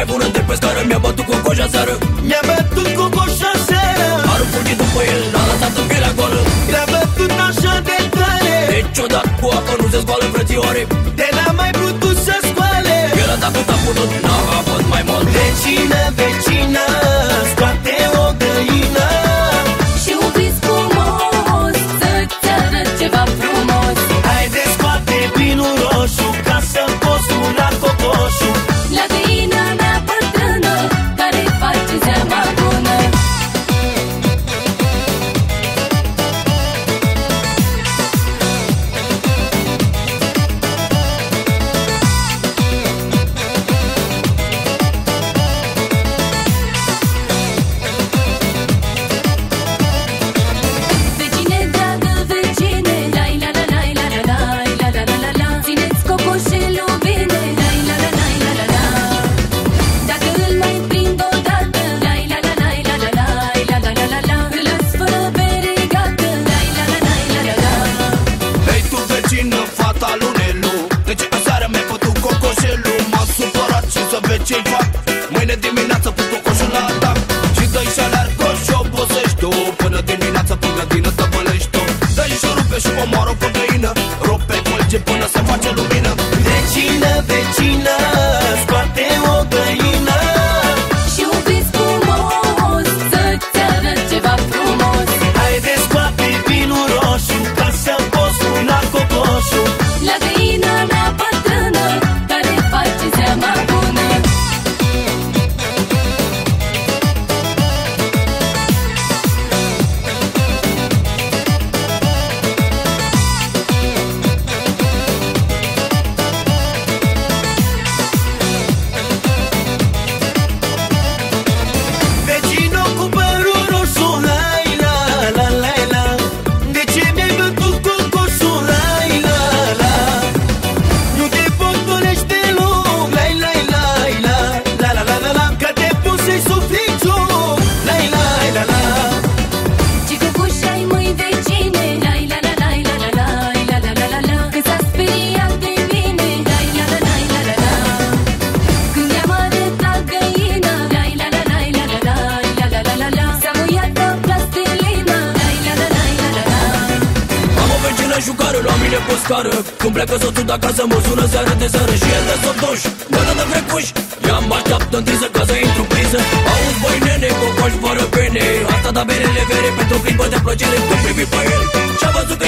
mai bună de pe scară Mi-a bătut cu coja seară. Mi-a bătut cu coja seară. Ar fugit după el, l-a lăsat în pielea goală. Mi-a bătut așa de tare. Deci Niciodată cu apă nu se scoală frățioare. De la mai putut să scoale. El a dat cu tapul n-a avut mai mult. Vecina, vecina ai jucare la mine pe scară. Când pleacă soțul de acasă Mă sună seară de seară și e de sotoș Gata de frecuș. Ea mă așteaptă întrisă ca să intru prinsă Auzi băi nene, cocoș fără pene. Asta da berele vere pentru clipă de plăcere. Te privi pe el. Și-a văzut că